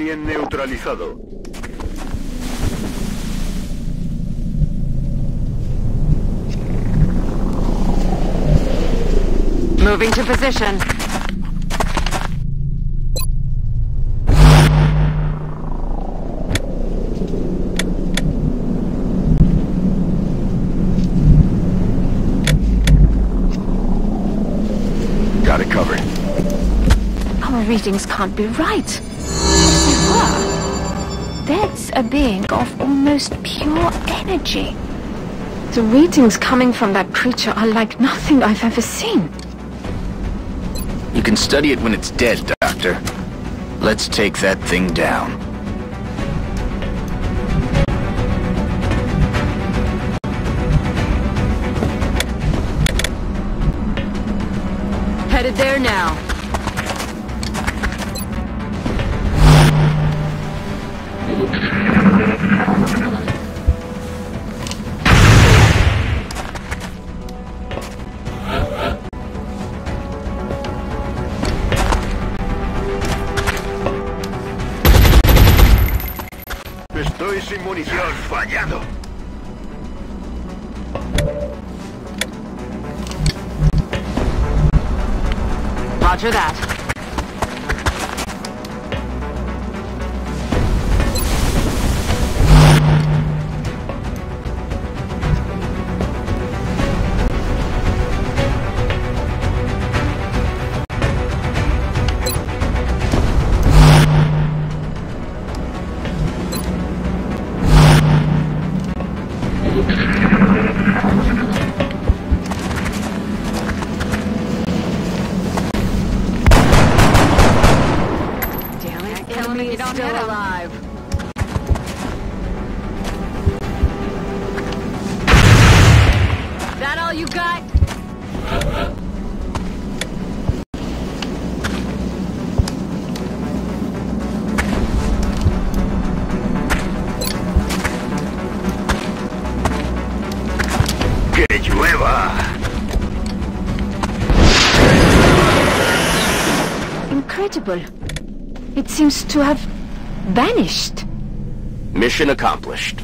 Alien neutralizado. Moving to position. Got it covered. Our readings can't be right. If that's a being of almost pure energy. The readings coming from that creature are like nothing I've ever seen. You can study it when it's dead, Doctor. Let's take that thing down. Headed there now. Estoy sin munición. Fallado. Roger that. Still alive. That all you got? ¡Que llueva! Incredible. It seems to have vanished. Mission accomplished.